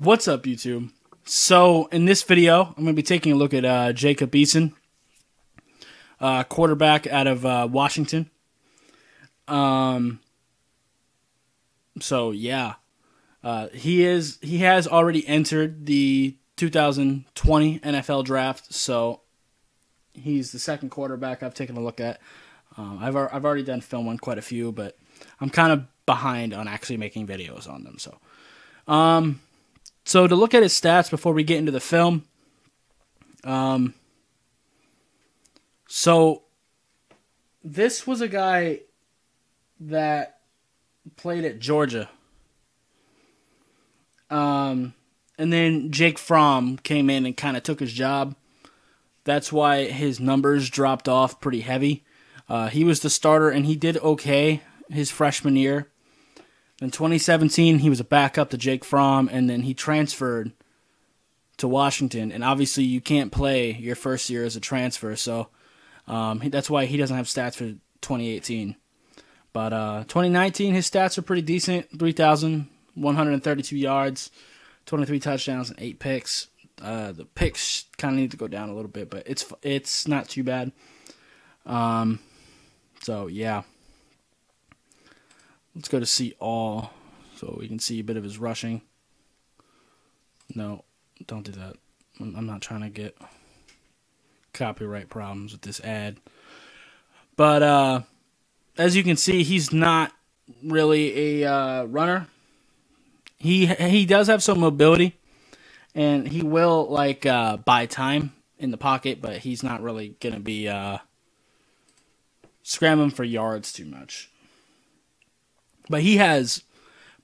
What's up, YouTube? So, in this video, I'm going to be taking a look at uh, Jacob Eason, uh, quarterback out of uh, Washington. Um, so yeah, uh, he is he has already entered the 2020 NFL draft. So he's the second quarterback I've taken a look at. Um, I've I've already done film on quite a few, but I'm kind of behind on actually making videos on them. So, um, so to look at his stats before we get into the film, um, so this was a guy that played at Georgia. Um, and then Jake Fromm came in and kind of took his job. That's why his numbers dropped off pretty heavy. Uh, he was the starter and he did okay his freshman year. In 2017, he was a backup to Jake Fromm, and then he transferred to Washington. And obviously, you can't play your first year as a transfer, so um, that's why he doesn't have stats for 2018. But uh, 2019, his stats are pretty decent 3,132 yards, 23 touchdowns, and 8 picks. Uh, the picks kind of need to go down a little bit, but it's it's not too bad. Um, so yeah, let's go to see all, so we can see a bit of his rushing. No, don't do that. I'm not trying to get copyright problems with this ad. But uh, as you can see, he's not really a uh, runner. He he does have some mobility, and he will like uh, buy time in the pocket, but he's not really gonna be uh, scrambling for yards too much. But he has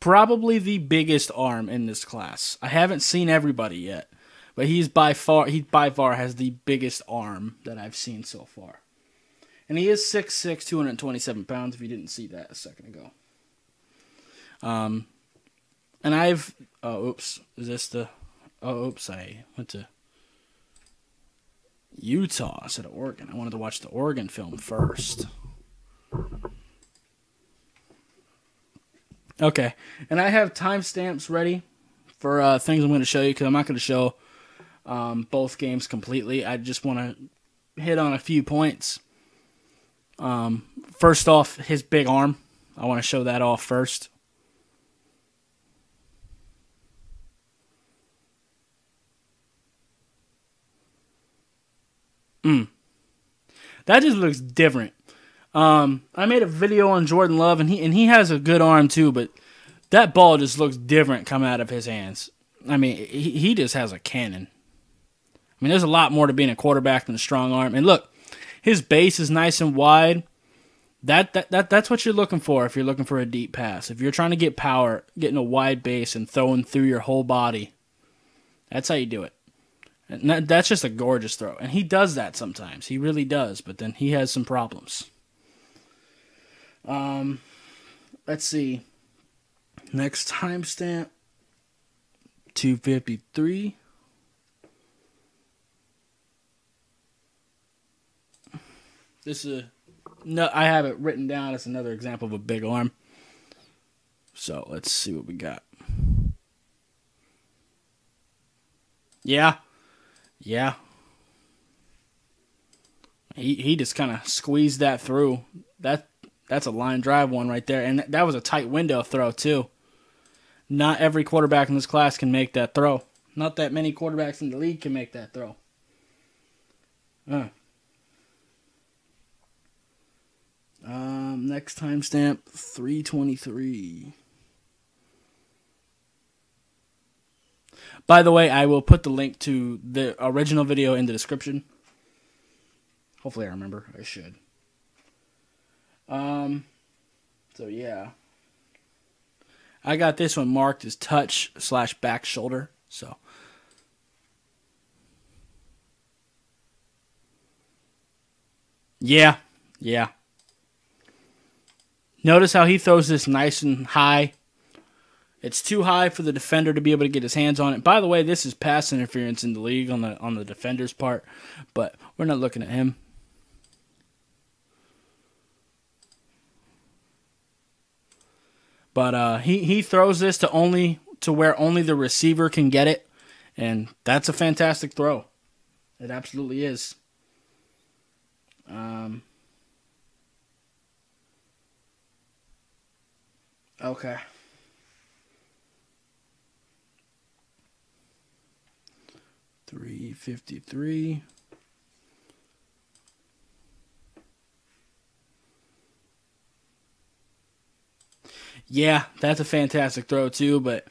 probably the biggest arm in this class. I haven't seen everybody yet, but he's by far he by far has the biggest arm that I've seen so far. And he is 6'6", 227 pounds, if you didn't see that a second ago. Um, and I've, oh, oops, is this the, oh, oops, I went to Utah instead of Oregon. I wanted to watch the Oregon film first. Okay, and I have timestamps ready for uh, things I'm going to show you because I'm not going to show um, both games completely. I just want to hit on a few points. Um, first off, his big arm. I want to show that off first. Mm. That just looks different. Um, I made a video on Jordan Love, and he and he has a good arm too, but that ball just looks different coming out of his hands. I mean, he, he just has a cannon. I mean, there's a lot more to being a quarterback than a strong arm. And look, his base is nice and wide. That, that that that's what you're looking for if you're looking for a deep pass. If you're trying to get power, getting a wide base and throwing through your whole body, that's how you do it. And that, that's just a gorgeous throw, and he does that sometimes. He really does, but then he has some problems. Um, let's see. Next timestamp, two fifty three. This is a, no, I have it written down as another example of a big arm. So let's see what we got. Yeah, yeah. He he just kind of squeezed that through. That that's a line drive one right there, and that was a tight window throw too. Not every quarterback in this class can make that throw. Not that many quarterbacks in the league can make that throw. Uh. Um, next timestamp, 323. By the way, I will put the link to the original video in the description. Hopefully I remember. I should. Um, so yeah. I got this one marked as touch slash back shoulder. So. Yeah. Yeah. Notice how he throws this nice and high. It's too high for the defender to be able to get his hands on it. By the way, this is pass interference in the league on the on the defender's part, but we're not looking at him. But uh, he he throws this to only to where only the receiver can get it, and that's a fantastic throw. It absolutely is. Um, okay. Three fifty three. Yeah, that's a fantastic throw too, but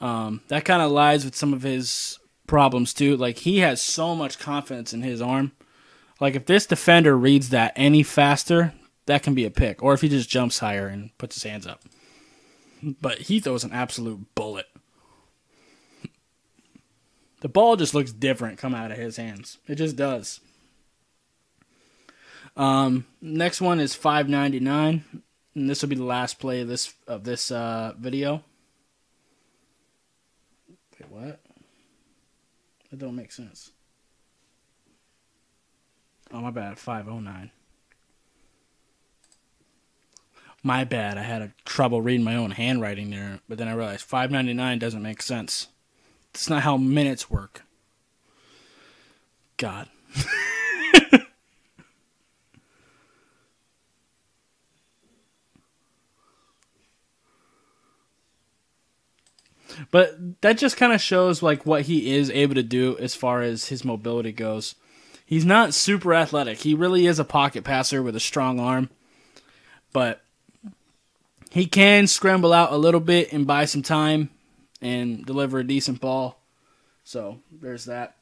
um, that kind of lies with some of his problems too. Like he has so much confidence in his arm. Like if this defender reads that any faster, that can be a pick. Or if he just jumps higher and puts his hands up. But he throws an absolute bullet. The ball just looks different come out of his hands. It just does. Um, next one is 599, and this will be the last play of this of this uh, video. Wait, what? That don't make sense. Oh, my bad. 509. My bad. I had a trouble reading my own handwriting there, but then I realized 599 doesn't make sense. That's not how minutes work. God. But that just kind of shows like what he is able to do as far as his mobility goes. He's not super athletic. He really is a pocket passer with a strong arm. But he can scramble out a little bit and buy some time and deliver a decent ball. So there's that.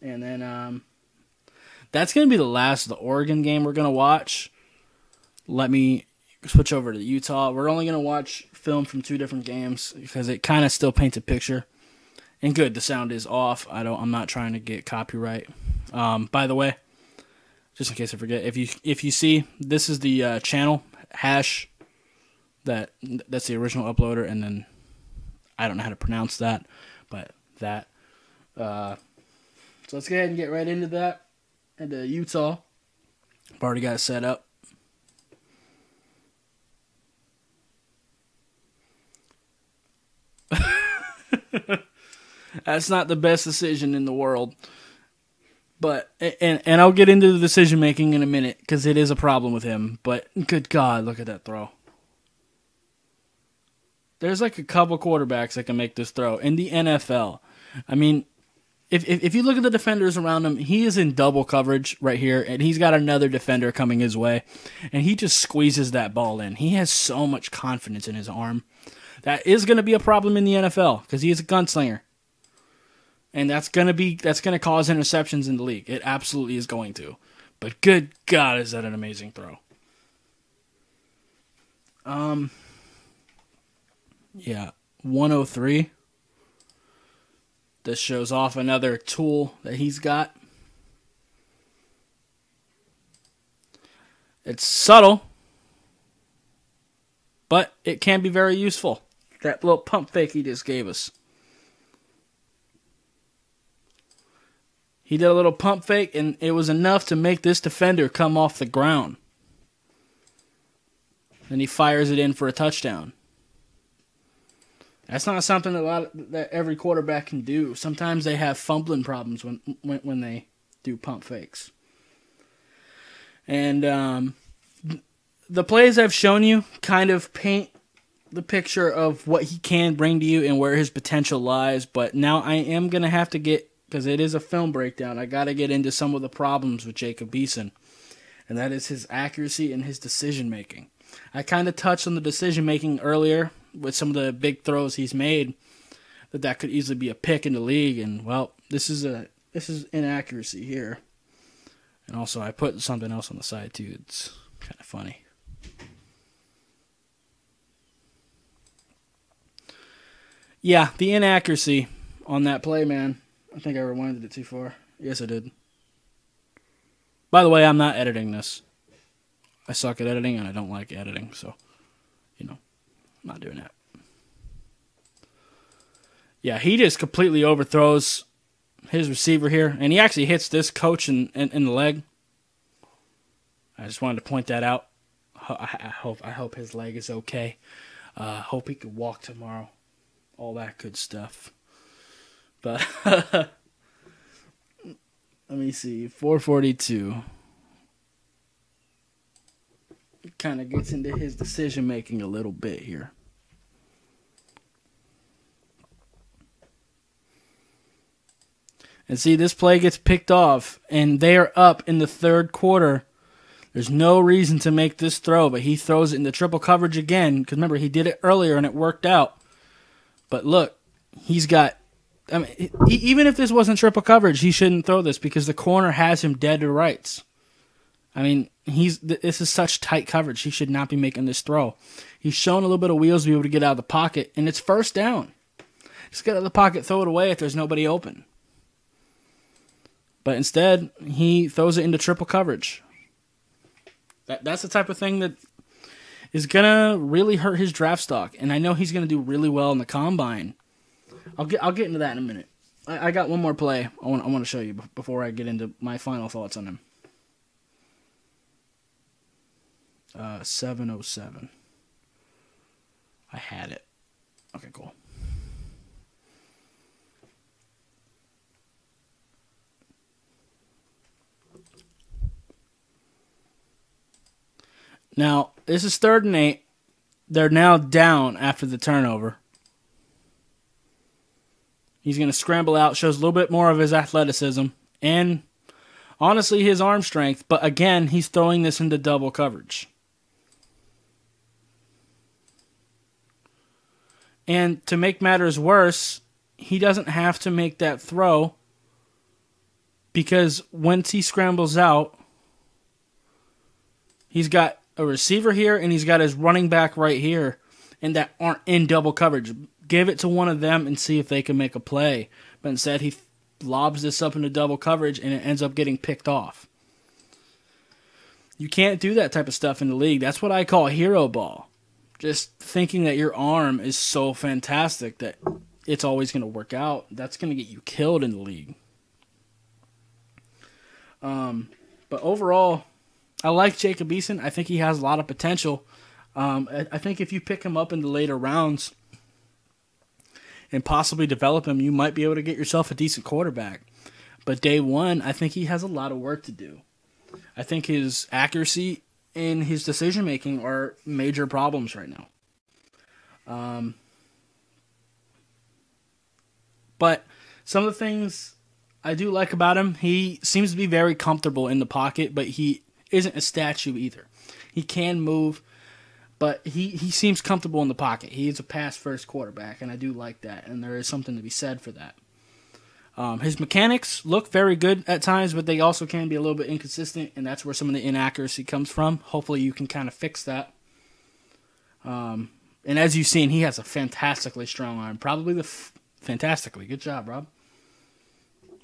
And then um, that's going to be the last of the Oregon game we're going to watch. Let me switch over to Utah. We're only going to watch film from two different games because it kind of still paints a picture. And good, the sound is off. I don't. I'm not trying to get copyright. Um, by the way, just in case I forget, if you if you see this is the uh, channel hash that that's the original uploader, and then I don't know how to pronounce that, but that. Uh, so let's go ahead and get right into that. Into Utah. I've already got it set up. That's not the best decision in the world. But and and I'll get into the decision making in a minute because it is a problem with him. But good God, look at that throw. There's like a couple quarterbacks that can make this throw in the NFL. I mean, if, if if you look at the defenders around him, he is in double coverage right here, and he's got another defender coming his way, and he just squeezes that ball in. He has so much confidence in his arm. That is going to be a problem in the NFL because he is a gunslinger and that's gonna be that's gonna cause interceptions in the league. It absolutely is going to. But good God, is that an amazing throw? Um, yeah, 103. This shows off another tool that he's got. It's subtle, but it can be very useful. That little pump fake he just gave us. He did a little pump fake, and it was enough to make this defender come off the ground. Then he fires it in for a touchdown. That's not something that, a lot of, that every quarterback can do. Sometimes they have fumbling problems when when, when they do pump fakes. And um, the plays I've shown you kind of paint the picture of what he can bring to you and where his potential lies. But now I am going to have to get because it is a film breakdown, I got to get into some of the problems with Jacob Eason, and that is his accuracy and his decision making. I kind of touched on the decision making earlier with some of the big throws he's made, that that could easily be a pick in the league, and well, this is a this is inaccuracy here. And also, I put something else on the side too. It's kind of funny. Yeah, the inaccuracy on that play, man. I think I rewinded it too far. Yes, I did. By the way, I'm not editing this. I suck at editing and I don't like editing, so, you know, I'm not doing that. Yeah, he just completely overthrows his receiver here, and he actually hits this coach in, in, in the leg. I just wanted to point that out. I hope I hope his leg is okay. Uh, hope he can walk tomorrow. all that good stuff. But let me see, 442 kind of gets into his decision making a little bit here. And see, this play gets picked off, and they are up in the third quarter. There's no reason to make this throw, but he throws it into triple coverage again. Because remember, he did it earlier and it worked out. But look, he's got. I mean, even if this wasn't triple coverage, he shouldn't throw this because the corner has him dead to rights. I mean, he's this is such tight coverage. He should not be making this throw. He's shown a little bit of wheels to be able to get out of the pocket, and it's first down. Just get out of the pocket, throw it away if there's nobody open. But instead, he throws it into triple coverage. That that's the type of thing that is gonna really hurt his draft stock, and I know he's gonna do really well in the combine. I'll get I'll get into that in a minute. I, I got one more play I want I want to show you before I get into my final thoughts on him. Uh, seven oh seven. I had it. Okay, cool. Now, this is third and eight. They're now down after the turnover. He's going to scramble out, shows a little bit more of his athleticism and honestly his arm strength, but again, he's throwing this into double coverage. And to make matters worse, he doesn't have to make that throw because once he scrambles out, he's got a receiver here and he's got his running back right here and that aren't in double coverage. Give it to one of them and see if they can make a play. But instead, he lobs this up into double coverage and it ends up getting picked off. You can't do that type of stuff in the league. That's what I call hero ball. Just thinking that your arm is so fantastic that it's always going to work out. That's going to get you killed in the league. Um, but overall, I like Jacob Eason. I think he has a lot of potential. Um, I, I think if you pick him up in the later rounds and possibly develop him, you might be able to get yourself a decent quarterback. But day one, I think he has a lot of work to do. I think his accuracy and his decision making are major problems right now. Um, but some of the things I do like about him, he seems to be very comfortable in the pocket, but he isn't a statue either. He can move, but he, he seems comfortable in the pocket. He is a pass first quarterback, and I do like that, and there is something to be said for that. Um, his mechanics look very good at times, but they also can be a little bit inconsistent, and that's where some of the inaccuracy comes from. Hopefully, you can kind of fix that. Um, and as you've seen, he has a fantastically strong arm. Probably the f- fantastically good job, Rob.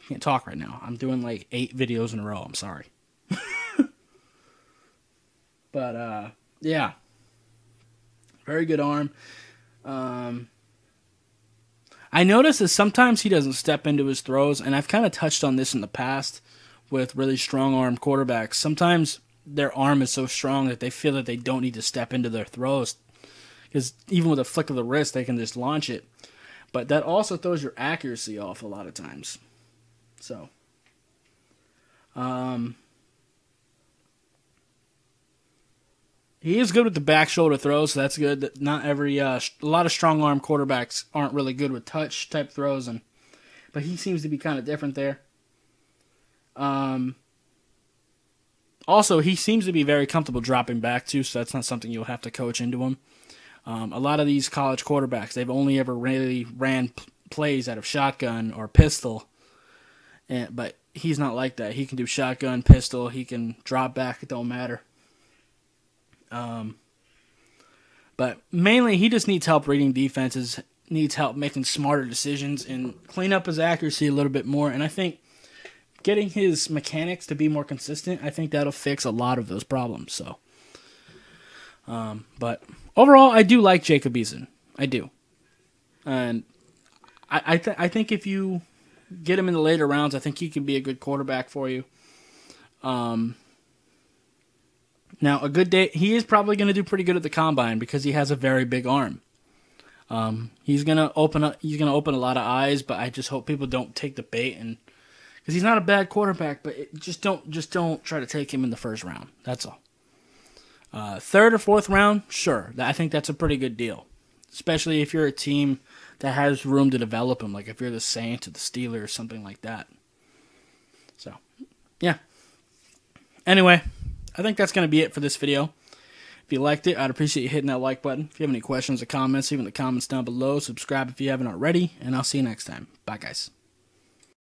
Can't talk right now. I'm doing like eight videos in a row. I'm sorry. But uh, yeah, very good arm. Um, I notice that sometimes he doesn't step into his throws, and I've kind of touched on this in the past with really strong arm quarterbacks. Sometimes their arm is so strong that they feel that they don't need to step into their throws because even with a flick of the wrist, they can just launch it. But that also throws your accuracy off a lot of times. So, um, He is good with the back shoulder throws, so that's good. Not every uh, a lot of strong arm quarterbacks aren't really good with touch type throws, and but he seems to be kind of different there. Um. Also, he seems to be very comfortable dropping back too, so that's not something you'll have to coach into him. Um, a lot of these college quarterbacks, they've only ever really ran plays out of shotgun or pistol, and, but he's not like that. He can do shotgun, pistol. He can drop back. It don't matter. Um, but mainly, he just needs help reading defenses, needs help making smarter decisions, and clean up his accuracy a little bit more. And I think getting his mechanics to be more consistent, I think that'll fix a lot of those problems. So, um, but overall, I do like Jacob Eason. I do, and I I, th- I think if you get him in the later rounds, I think he can be a good quarterback for you. Um, now, a good day, he is probably going to do pretty good at the combine because he has a very big arm. Um, he's gonna open up. He's gonna open a lot of eyes, but I just hope people don't take the bait and because he's not a bad quarterback, but it, just don't just don't try to take him in the first round. That's all. Uh, third or fourth round, sure. I think that's a pretty good deal, especially if you're a team that has room to develop him, like if you're the Saints or the Steelers, or something like that. So, yeah. Anyway, I think that's going to be it for this video. If you liked it, I'd appreciate you hitting that like button. If you have any questions or comments, leave in the comments down below. Subscribe if you haven't already, and I'll see you next time. Bye, guys.